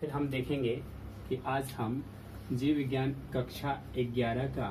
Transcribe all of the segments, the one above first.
फिर हम देखेंगे कि आज हम जीव विज्ञान कक्षा 11 का,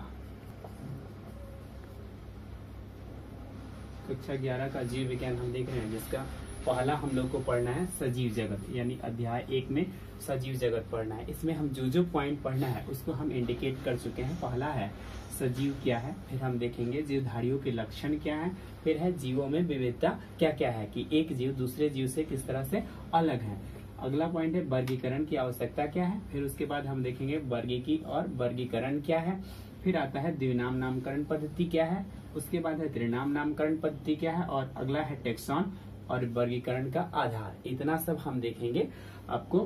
कक्षा 11 का जीव विज्ञान हम देख रहे हैं, जिसका पहला हम लोग को पढ़ना है सजीव जगत, यानी अध्याय एक में सजीव जगत पढ़ना है। इसमें हम जो जो पॉइंट पढ़ना है, उसको हम इंडिकेट कर चुके हैं। पहला है सजीव क्या है, फिर हम देखेंगे जीवधारियों के लक्षण क्या है, फिर है जीवों में विविधता क्या क्या है, कि एक जीव दूसरे जीव से किस तरह से अलग है। अगला पॉइंट है वर्गीकरण की आवश्यकता क्या है? फिर उसके बाद हम देखेंगे वर्गी की और वर्गीकरण क्या है। फिर आता है द्विनाम नामकरण पद्धति क्या है? उसके बाद है त्रिनाम नामकरण पद्धति क्या है? और अगला है टेक्सॉन और वर्गीकरण का आधार। इतना सब हम देखेंगे आपको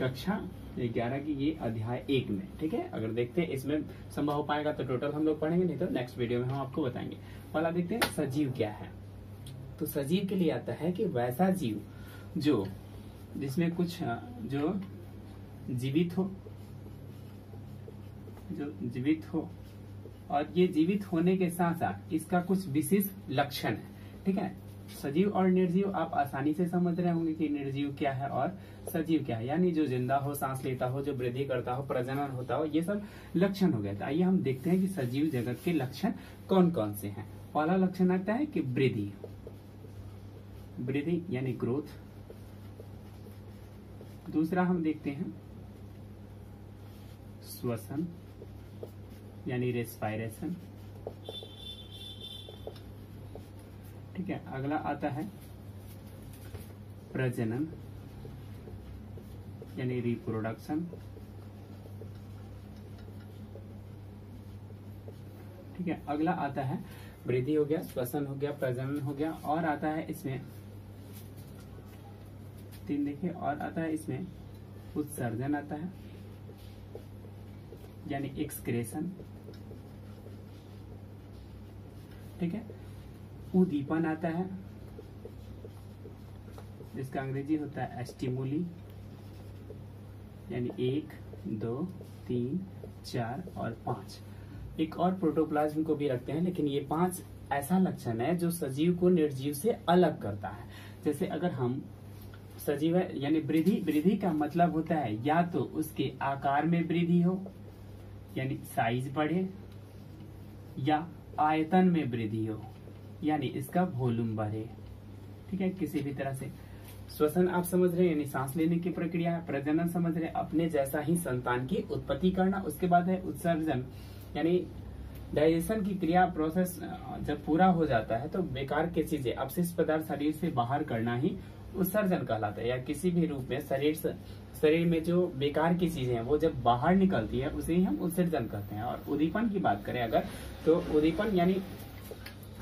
कक्षा ग्यारह की ये अध्याय एक में, ठीक है? अगर देखते हैं इसमें संभव हो पाएगा तो टोटल हम लोग पढ़ेंगे, नहीं तो नेक्स्ट वीडियो में हम आपको बताएँगे। पहला देखते हैं सजीव क्या है। तो सजीव के लिए आता है कि वैसा जीव जो जिसमें कुछ जो जीवित हो, जो जीवित हो, और ये जीवित होने के साथ साथ इसका कुछ विशेष लक्षण है, ठीक है? सजीव और निर्जीव, आप आसानी से समझ रहे होंगे कि निर्जीव क्या है और सजीव क्या है। यानी जो ज़िंदा हो, सांस लेता हो, जो वृद्धि करता हो, प्रजनन होता हो, ये सब लक्षण हो गया था आइए हम देखते हैं कि सजीव जगत के लक्षण कौन कौन से हैं। पहला लक्षण आता है कि वृद्धि। वृद्धि यानी ग्रोथ। दूसरा हम देखते हैं। श्वसन, यानी रेस्पायरेशन। ठीक है, अगला आता है प्रजनन, यानी रिप्रोडक्शन ठीक है, अगला आता है वृद्धि हो गया, श्वसन हो गया, प्रजनन हो गया, और आता है इसमें तीन देखिए, और आता है इसमें उत्सर्जन आता है, यानी एक्सक्रेशन ठीक है? उदीपन आता है, जिसका अंग्रेज़ी होता है एस्टिमुली यानी एक, दो, तीन, चार और पाँच। एक और प्रोटोप्लाज्म को भी रखते हैं, लेकिन ये पाँच ऐसा लक्षण है जो सजीव को निर्जीव से अलग करता है। जैसे अगर हम सजीव है, यानी वृद्धि वृद्धि का मतलब होता है या तो उसके आकार में वृद्धि हो, यानी साइज़ बढ़े, या आयतन में वृद्धि हो, यानी इसका वॉल्यूम बढ़े। ठीक है, किसी भी तरह से। श्वसन आप समझ रहे हैं, यानी सांस लेने की प्रक्रिया, प्रजनन समझ रहे हैं, अपने जैसा ही संतान की उत्पत्ति करना, उसके बाद है उत्सर्जन। यानी डाइजेशन की क्रिया प्रोसेस जब पूरा हो जाता है तो बेकार की चीज़ें अपशिष्ट पदार्थ शरीर से बाहर करना ही उत्सर्जन कहलाता है या किसी भी रूप में शरीर शरीर में जो बेकार की चीज़ें हैं, वो जब बाहर निकलती है, उसे ही हम उत्सर्जन कहते हैं। और उदीपन की बात करें अगर तो उदीपन यानी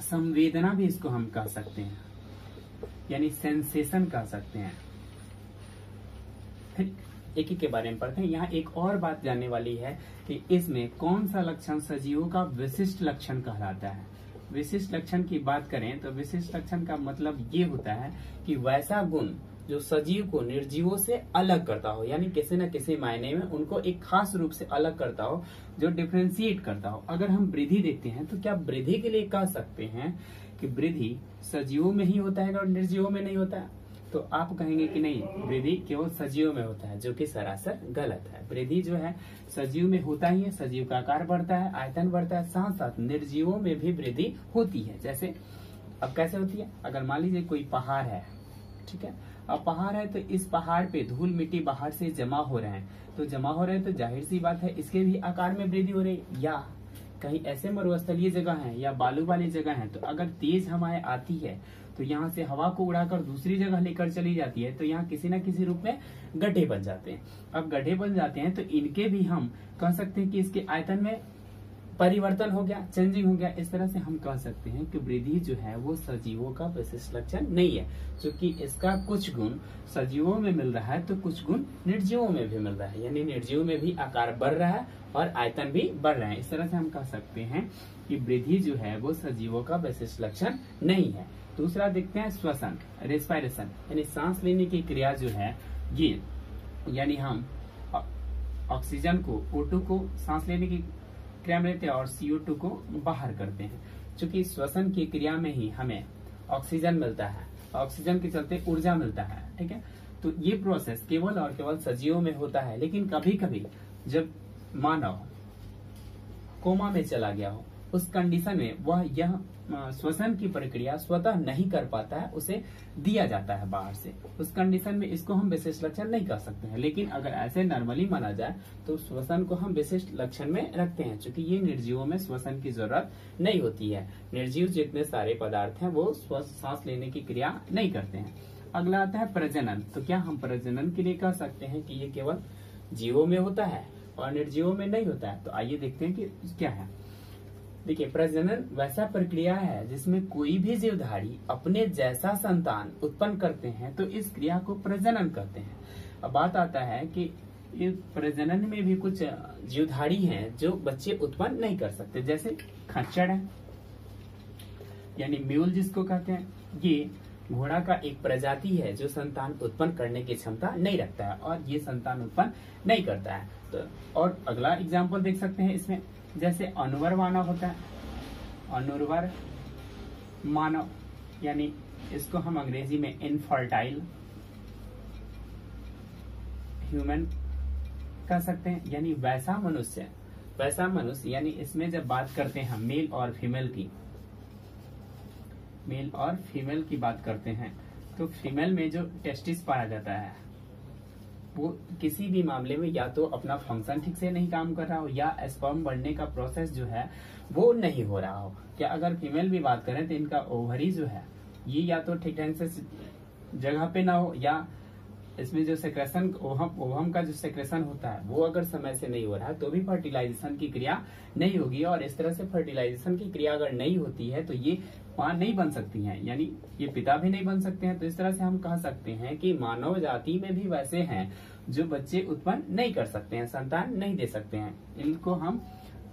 संवेदना भी इसको हम कह सकते हैं। यानी सेंसेशन कह सकते हैं। फिर एक ही के बारे में पढ़ते हैं। यहाँ एक और बात जानने वाली है कि इसमें कौन सा लक्षण सजीवों का विशिष्ट लक्षण कहलाता है? विशिष्ट लक्षण की बात करें तो विशिष्ट लक्षण का मतलब ये होता है कि वैसा गुण जो सजीव को निर्जीवों से अलग करता हो, यानी किसी न किसी मायने में उनको एक खास रूप से अलग करता हो, जो डिफ्रेंशिएट करता हो। अगर हम वृद्धि देखते हैं तो क्या वृद्धि के लिए कह सकते हैं कि वृद्धि सजीवों में ही होता है और निर्जीवों में नहीं होता? है तो आप कहेंगे कि नहीं, वृद्धि केवल सजीव में होता है, जो कि सरासर गलत है। वृद्धि जो है, सजीव में होता ही है, सजीव का आकार बढ़ता है, आयतन बढ़ता है साथ साथ निर्जीवों में भी वृद्धि होती है। जैसे, अब कैसे होती है? अगर मान लीजिए कोई पहाड़ है, ठीक है? अब पहाड़ है तो इस पहाड़ पे धूल मिट्टी बाहर से जमा हो रहे हैं। तो जमा हो रहे हैं तो ज़ाहिर सी बात है, इसके भी आकार में वृद्धि हो रही या कहीं ऐसे मरुस्थलीय जगह है, या बालू वाली जगह है तो अगर तेज हवाएँ आती है तो यहाँ से हवा को उड़ाकर दूसरी जगह लेकर चली जाती है तो यहाँ किसी न किसी रूप में गड्ढे बन जाते हैं। अब गड्ढे बन जाते हैं तो इनके भी हम कह सकते हैं कि इसके आयतन में परिवर्तन हो गया चेंजिंग हो गया। इस तरह से हम कह सकते हैं कि वृद्धि जो है, वो सजीवों का विशिष्ट लक्षण नहीं है। क्योंकि इसका कुछ गुण सजीवों में मिल रहा है तो कुछ गुण निर्जीवों में भी मिल रहा है। यानी निर्जीवों में भी आकार बढ़ रहा है और आयतन भी बढ़ रहा है। इस तरह से हम कह सकते हैं कि वृद्धि जो है, वो सजीवों का विशिष्ट लक्षण नहीं है। दूसरा देखते हैं श्वसन रेस्पायरेशन यानी सांस लेने की क्रिया जो है, ये, यानी हम ऑक्सीजन को ओटू को सांस लेने की क्रिया में लेते हैं और सीओ को बाहर करते हैं। चूँकि श्वसन की क्रिया में ही हमें ऑक्सीजन मिलता है ऑक्सीजन के चलते ऊर्जा मिलता है, ठीक है? तो ये प्रोसेस केवल और केवल सजीवों में होता है, लेकिन कभी कभी जब मानव कोमा में चला गया हो उस कंडीशन में वह यह श्वसन की प्रक्रिया स्वतः नहीं कर पाता है, उसे दिया जाता है बाहर से। उस कंडीशन में इसको हम विशिष्ट लक्षण नहीं कर सकते हैं, लेकिन अगर ऐसे नॉर्मली माना जाए तो श्वसन को हम विशिष्ट लक्षण में रखते हैं क्योंकि ये निर्जीवों में श्वसन की ज़रूरत नहीं होती है। निर्जीव जितने सारे पदार्थ हैं, वो सांस लेने की क्रिया नहीं करते हैं। अगला आता है प्रजनन। तो क्या हम प्रजनन के लिए कह सकते हैं कि ये केवल जीवों में होता है और निर्जीवों में नहीं होता है? तो आइए देखते हैं कि क्या है। देखिए प्रजनन वैसा प्रक्रिया है जिसमें कोई भी जीवधारी अपने जैसा संतान उत्पन्न करते हैं तो इस क्रिया को प्रजनन कहते हैं। अब बात आता है कि प्रजनन में भी कुछ जीवधारी हैं जो बच्चे उत्पन्न नहीं कर सकते, जैसे खच्चड़ है, यानी म्यूल जिसको कहते हैं, ये घोड़ा का एक प्रजाति है जो संतान उत्पन्न करने की क्षमता नहीं रखता है और ये संतान उत्पन्न नहीं करता है। तो और अगला एग्ज़ाम्पल देख सकते हैं इसमें। जैसे अनुवर मानव होता है। अनुर्वर मानव, यानी इसको हम अंग्रेज़ी में इनफर्टाइल ह्यूमन कह सकते हैं। यानी वैसा मनुष्य वैसा मनुष्य, यानी इसमें जब बात करते हैं हम मेल और फीमेल की मेल और फीमेल की बात करते हैं तो फीमेल में जो टेस्टिस पाया जाता है वो किसी भी मामले में या तो अपना फ़ंक्शन ठीक से नहीं काम कर रहा हो या स्पर्म बढ़ने का प्रोसेस जो है, वो नहीं हो रहा हो। क्या अगर फीमेल भी बात करें तो इनका ओवरी जो है, ये या तो ठीक ढंग से जगह पे ना हो या इसमें जो सेक्रेशन ओहम ओहम का जो सेक्रेशन होता है, वो अगर समय से नहीं हो रहा है तो भी फर्टिलाइजेशन की क्रिया नहीं होगी। और इस तरह से फर्टिलाइजेशन की क्रिया अगर नहीं होती है तो ये माँ नहीं बन सकती हैं। यानी ये पिता भी नहीं बन सकते हैं। तो इस तरह से हम कह सकते हैं कि मानव जाति में भी वैसे हैं, जो बच्चे उत्पन्न नहीं कर सकते हैं, संतान नहीं दे सकते हैं। इनको हम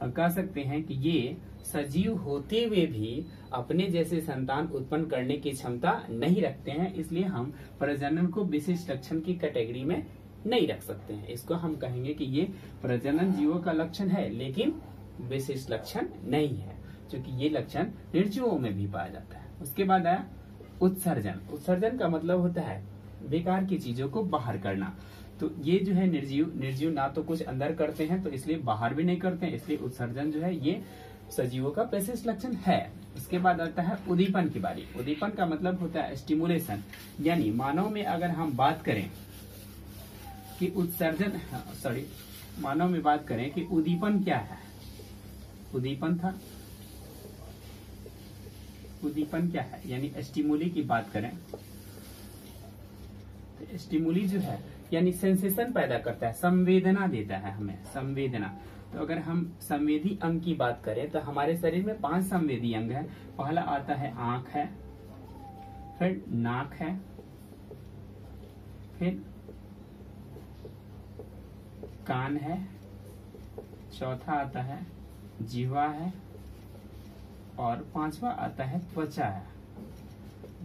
कह सकते हैं कि ये सजीव होते हुए भी अपने जैसे संतान उत्पन्न करने की क्षमता नहीं रखते हैं, इसलिए हम प्रजनन को विशिष्ट लक्षण की कैटेगरी में नहीं रख सकते हैं। इसको हम कहेंगे कि ये प्रजनन जीवों का लक्षण है, लेकिन विशिष्ट लक्षण नहीं है, क्योंकि ये लक्षण निर्जीवों में भी पाया जाता है। उसके बाद आया उत्सर्जन। उत्सर्जन का मतलब होता है बेकार की चीज़ों को बाहर करना। तो ये जो है निर्जीव निर्जीव ना तो कुछ अंदर करते हैं तो इसलिए बाहर भी नहीं करते हैं, इसलिए उत्सर्जन जो है ये सजीवों का विशिष्ट लक्षण है। उसके बाद आता है उदीपन की बारी। उदीपन का मतलब होता है स्टिमुलेशन यानी मानव में अगर हम बात करें कि उत्सर्जन सॉरी हाँ, मानव में बात करें कि उदीपन क्या है? उदीपन था। उद्दीपन क्या है? यानी स्टिमुली की बात करें। तो स्टिमुली जो है यानी सेंसेशन पैदा करता है संवेदना देता है हमें संवेदना। तो अगर हम संवेदी अंग की बात करें तो हमारे शरीर में पाँच संवेदी अंग है। पहला आता है आँख है, फिर नाक है, फिर कान है, चौथा आता है जीवा है, और पांचवा आता है त्वचा है।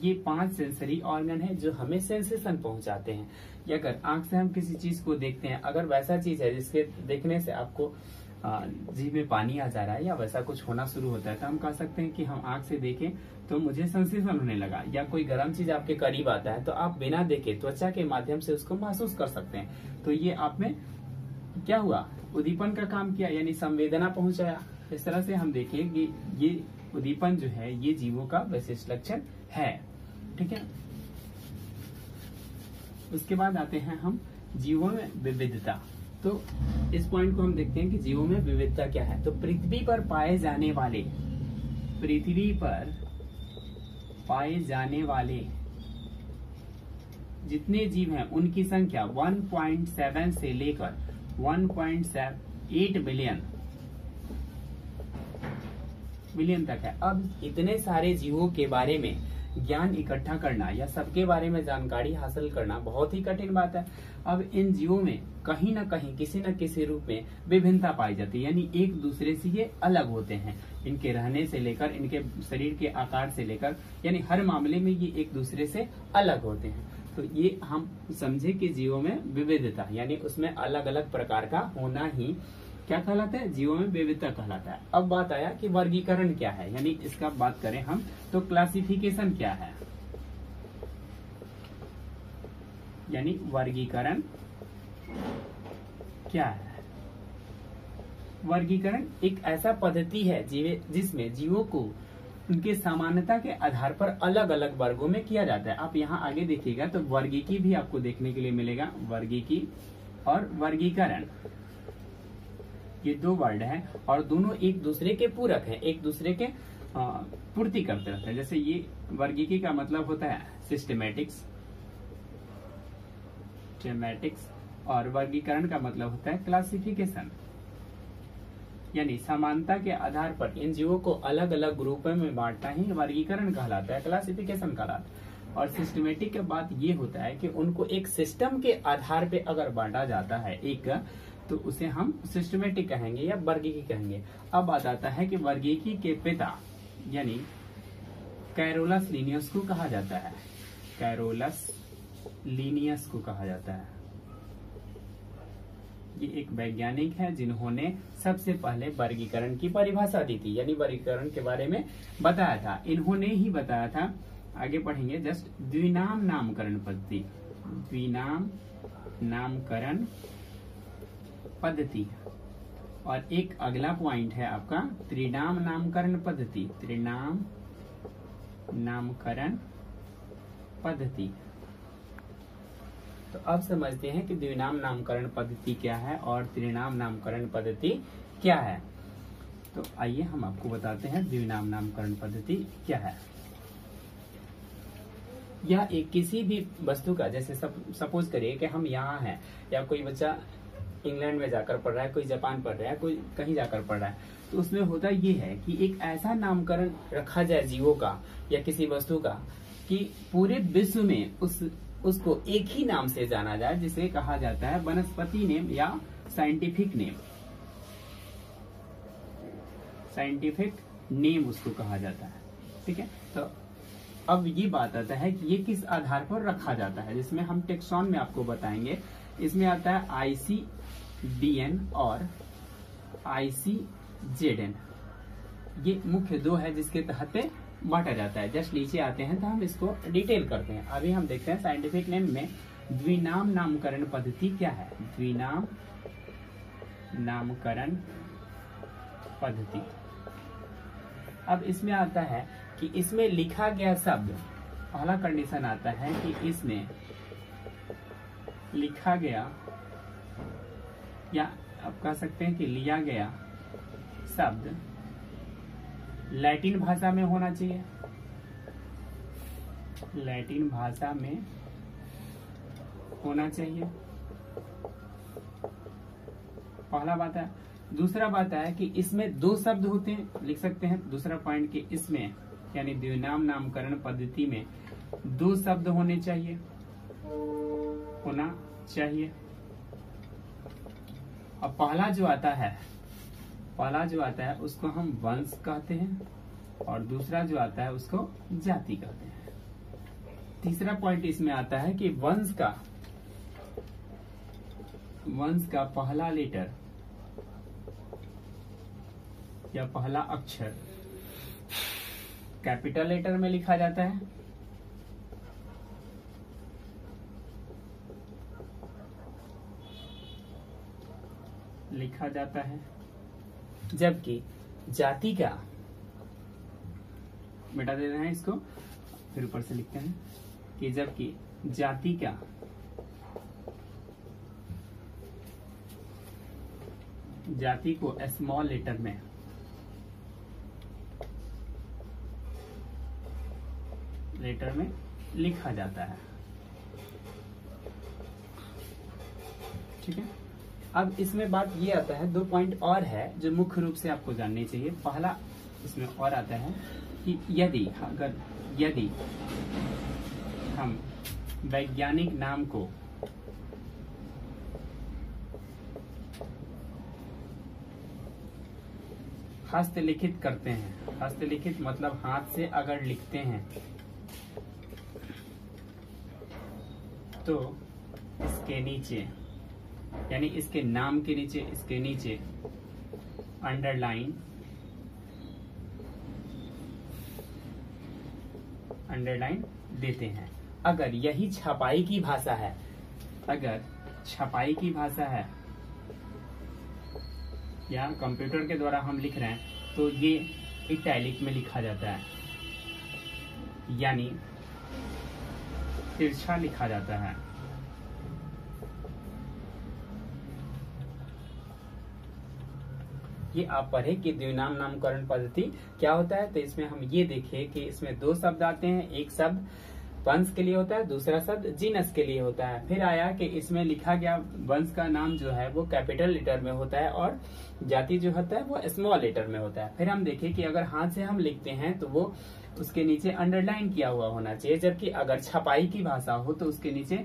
ये पाँच सेंसरी ऑर्गन है जो हमें सेंसेशन पहुंचाते हैं। या अगर आँख से हम किसी चीज़ को देखते हैं, अगर वैसा चीज़ है जिसके देखने से आपको जी में पानी आ जा रहा है या वैसा कुछ होना शुरू होता है तो हम कह सकते हैं कि हम आँख से देखें तो मुझे सेंसेशन होने लगा या कोई गर्म चीज़ आपके करीब आता है तो आप बिना देखे त्वचा के माध्यम से उसको महसूस कर सकते हैं। तो ये आप में क्या हुआ? उदीपन का काम किया, यानी संवेदना पहुँचाया। इस तरह से हम देखें कि ये उदीपन जो है, ये जीवों का विशिष्ट लक्षण है। ठीक है? उसके बाद आते हैं हम जीवों में विविधता। तो इस पॉइंट को हम देखते हैं कि जीवों में विविधता क्या है। तो पृथ्वी पर पाए जाने वाले, पृथ्वी पर पाए जाने वाले जितने जीव हैं, उनकी संख्या 1.7 से लेकर 1.8 बिलियन मिलियन तक है। अब इतने सारे जीवों के बारे में ज्ञान इकट्ठा करना या सबके बारे में जानकारी हासिल करना बहुत ही कठिन बात है। अब इन जीवों में कहीं ना कहीं, किसी न किसी रूप में विभिन्नता पाई जाती है, यानी एक दूसरे से ये अलग होते हैं। इनके रहने से लेकर, इनके शरीर के आकार से लेकर, यानी हर मामले में ये एक दूसरे से अलग होते हैं। तो ये हम समझे कि जीवों में विविधता, यानी उसमें अलग अलग प्रकार का होना ही क्या कहलाता है? जीवों में विविधता कहलाता है। अब बात आया कि वर्गीकरण क्या है, यानी इसका बात करें हम तो क्लासिफिकेशन क्या है? यानी वर्गीकरण क्या है? वर्गीकरण एक ऐसा पद्धति है जिसमें जीवों को उनके समानता के आधार पर अलग अलग वर्गों में किया जाता है। आप यहाँ आगे देखिएगा तो वर्गीकी भी आपको देखने के लिए मिलेगा। वर्गीकी और वर्गीकरण। ये दो वर्ड हैं और दोनों एक दूसरे के पूरक हैं, एक दूसरे के पूर्ति करते रहते हैं। जैसे ये वर्गीकी का मतलब होता है सिस्टमेटिक्स सिस्टमेटिक्स और वर्गीकरण का मतलब होता है क्लासिफिकेशन यानी समानता के आधार पर इन जीवों को अलग अलग ग्रुपों में बांटना ही वर्गीकरण कहलाता है क्लासिफिकेशन कहलाता है। और सिस्टमेटिक के बात ये होता है कि उनको एक सिस्टम के आधार पे अगर बांटा जाता है, एक तो उसे हम सिस्टमेटिक कहेंगे या वर्गीकी कहेंगे। अब बात आता है कि वर्गीकी के पिता, यानी कैरोलस लीनियस को कहा जाता है। कैरोलस लीनियस को कहा जाता है। ये एक वैज्ञानिक है जिन्होंने सबसे पहले वर्गीकरण की परिभाषा दी थी, यानी वर्गीकरण के बारे में बताया था। इन्होंने ही बताया था। आगे पढ़ेंगे, जस्ट द्विनाम नामकरण पद्धति। द्विनाम नामकरण पद्धति। और एक अगला पॉइंट है आपका त्रिनाम नामकरण पद्धति। त्रिनाम नामकरण पद्धति। तो अब समझते हैं कि द्विनाम नामकरण पद्धति क्या है और त्रिनाम नामकरण पद्धति क्या है। तो आइए हम आपको बताते हैं द्विनाम नामकरण पद्धति क्या है। यह एक किसी भी वस्तु का जैसे सप, सपोज़ करिए कि हम यहाँ हैं या कोई बच्चा इंग्लैंड में जाकर पढ़ रहा है, कोई जापान पढ़ रहा है, कोई कहीं जाकर पढ़ रहा है तो उसमें होता ये है कि एक ऐसा नामकरण रखा जाए जीवो का या किसी वस्तु का कि पूरे विश्व में उस, उसको एक ही नाम से जाना जाए, जिसे कहा जाता है वनस्पति नेम या साइंटिफिक नेम। साइंटिफिक नेम उसको कहा जाता है, ठीक है? तो अब ये बात आता है कि ये किस आधार पर रखा जाता है, जिसमें हम टेक्सॉन में आपको बताएँगे इसमें आता है आईसी डीएन और आईसी जेडएन ये मुख्य दो है जिसके तहत बांटा जाता है। जस्ट नीचे आते हैं तो हम इसको डिटेल करते हैं। अभी हम देखते हैं साइंटिफिक नेम में द्विनाम नामकरण पद्धति क्या है? द्विनाम नामकरण पद्धति। अब इसमें आता है कि इसमें लिखा गया शब्द, पहला कंडीशन आता है कि इसमें लिखा गया, या आप कह सकते हैं कि लिया गया शब्द लैटिन भाषा में होना चाहिए। लैटिन भाषा में होना चाहिए। पहला बात है। दूसरा बात है कि इसमें दो शब्द होते हैं, लिख सकते हैं। दूसरा पॉइंट कि इसमें, यानी द्विनाम नामकरण पद्धति में दो शब्द होने चाहिए। होना चाहिए। और पहला जो आता है, पहला जो आता है, उसको हम वंश कहते हैं और दूसरा जो आता है, उसको जाति कहते हैं। तीसरा पॉइंट इसमें आता है कि वंश का वंश का पहला लेटर या पहला अक्षर कैपिटल लेटर में लिखा जाता है। लिखा जाता है। जबकि जाति का मिटा दे रहे हैं इसको। फिर ऊपर से लिखते हैं कि जबकि जाति का जाति को स्मॉल लेटर में लेटर में लिखा जाता है। ठीक है? अब इसमें बात ये आता है, दो पॉइंट और है जो मुख्य रूप से आपको जाननी चाहिए। पहला इसमें और आता है कि यदि, अगर यदि हम वैज्ञानिक नाम को हस्तलिखित करते हैं। हस्तलिखित मतलब हाथ से अगर लिखते हैं तो इसके नीचे यानी इसके नाम के नीचे, इसके नीचे अंडरलाइन अंडरलाइन देते हैं। अगर यही छपाई की भाषा है, अगर छपाई की भाषा है, या कंप्यूटर के द्वारा हम लिख रहे हैं तो ये इटैलिक में लिखा जाता है। यानी तिरछा लिखा जाता है। ये आप पढ़े कि द्विनाम नामकरण पद्धति क्या होता है? तो इसमें हम ये देखें कि इसमें दो शब्द आते हैं, एक शब्द वंश के लिए होता है, दूसरा शब्द जीनस के लिए होता है। फिर आया कि इसमें लिखा गया वंश का नाम जो है वो कैपिटल लेटर में होता है और जाति जो होता है वो स्मॉल लेटर में होता है। फिर हम देखें कि अगर हाथ से हम लिखते हैं तो वो उसके नीचे अंडरलाइन किया हुआ होना चाहिए, जबकि अगर छपाई की भाषा हो तो उसके नीचे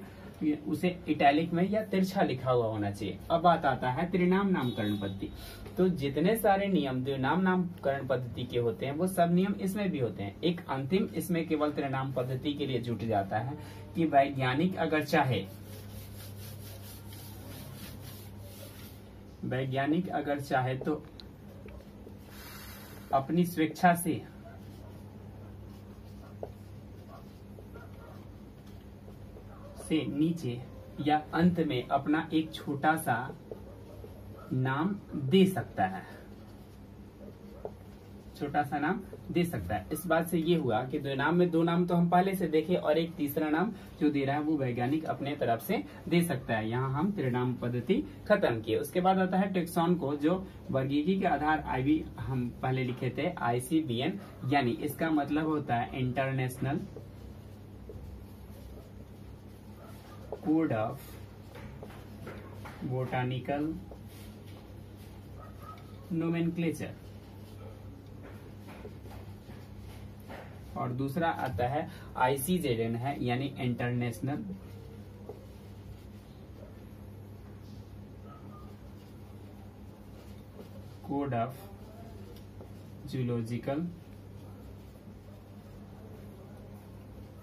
उसे इटैलिक में या तिरछा लिखा हुआ होना चाहिए। अब बात आता है त्रिनाम नामकरण पद्धति। तो जितने सारे नियम द्विनाम नामकरण पद्धति के होते हैं, वो सब नियम इसमें भी होते हैं। एक अंतिम इसमें केवल त्रिनाम पद्धति के लिए जुट जाता है कि वैज्ञानिक अगर चाहे, वैज्ञानिक अगर चाहे तो अपनी स्वेच्छा से से नीचे या अंत में अपना एक छोटा सा नाम दे सकता है। छोटा सा नाम दे सकता है। इस बात से ये हुआ कि दो नाम में दो नाम तो हम पहले से देखे और एक तीसरा नाम जो दे रहा है वो वैज्ञानिक अपने तरफ़ से दे सकता है। यहाँ हम त्रिनाम पद्धति खत्म किए। उसके बाद आता है टेक्सॉन को, जो वर्गीकी के आधार आईवी हम पहले लिखे थे आईसीबीएन यानी इसका मतलब होता है international code of botanical nomenclature और दूसरा आता है आईसीजेडएन है, यानी international code of zoological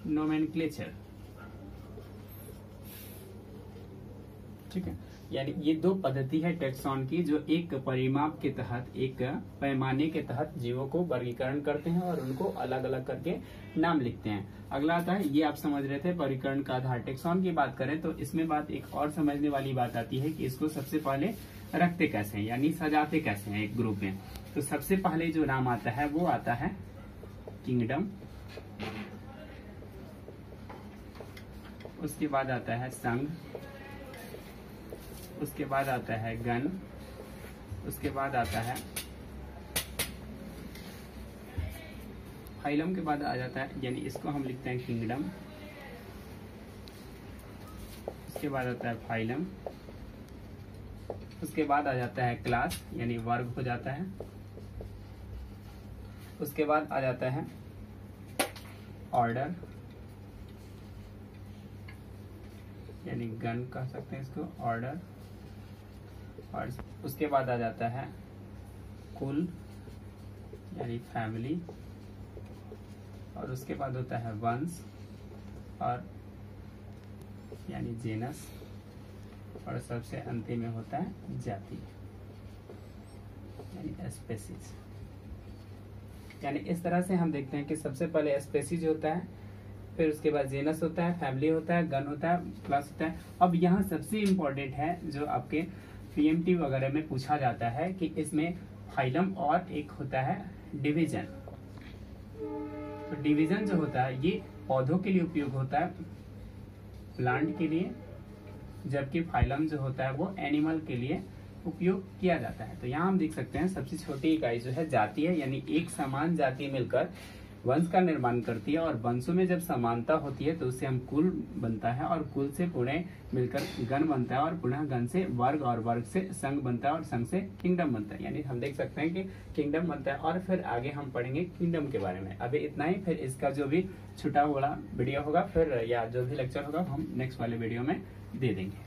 nomenclature ठीक है? यानी ये दो पद्धति है टेक्सॉन की, जो एक परिमाप के तहत, एक पैमाने के तहत जीवों को वर्गीकरण करते हैं और उनको अलग अलग करके नाम लिखते हैं। अगला आता है, ये आप समझ रहे थे वर्गीकरण का आधार। टेक्सॉन की बात करें तो इसमें बात एक और समझने वाली बात आती है कि इसको सबसे पहले रखते कैसे हैं, यानी सजाते कैसे हैं एक ग्रुप में। तो सबसे पहले जो नाम आता है, वो आता है किंगडम। उसके बाद आता है संघ। उसके बाद आता है गन। उसके बाद आता है फाइलम के बाद आ जाता है, यानी इसको हम लिखते हैं किंगडम। उसके बाद आता है फाइलम। उसके बाद आ जाता है क्लास, यानी वर्ग हो जाता है। उसके बाद आ जाता है ऑर्डर, यानी गन कह सकते हैं इसको, ऑर्डर। और उसके बाद आ जाता है कुल, यानी फैमिली और उसके बाद होता है वंश और यानी जेनस और सबसे अंतिम में होता है जाति, यानी स्पेसिस यानी इस तरह से हम देखते हैं कि सबसे पहले स्पेसिस होता है, फिर उसके बाद जेनस होता है फैमिली होता है गन होता है क्लास होता है. अब यहाँ सबसे इम्पोर्टेंट है जो आपके पीएमटी वगैरह में पूछा जाता है कि इसमें फाइलम और एक होता है डिवीज़न तो डिवीज़न जो होता है, ये पौधों के लिए उपयोग होता है प्लांट के लिए, जबकि फाइलम जो होता है वो एनिमल के लिए उपयोग किया जाता है। तो यहाँ हम देख सकते हैं, सबसे छोटी इकाई जो है जाति है, यानी एक समान जाति मिलकर वंश का निर्माण करती है और वंशों में जब समानता होती है तो उससे हम कुल बनता है और कुल से पुणे मिलकर गण बनता है और पुनः गण से वर्ग और वर्ग से संघ बनता है और संघ से किंगडम बनता है। यानी हम देख सकते हैं कि किंगडम बनता है और फिर आगे हम पढ़ेंगे किंगडम के बारे में। अभी इतना ही, फिर इसका जो भी छुटा हुआ वीडियो होगा, फिर या जो भी लेक्चर होगा, हम नेक्स्ट वाले वीडियो में दे देंगे।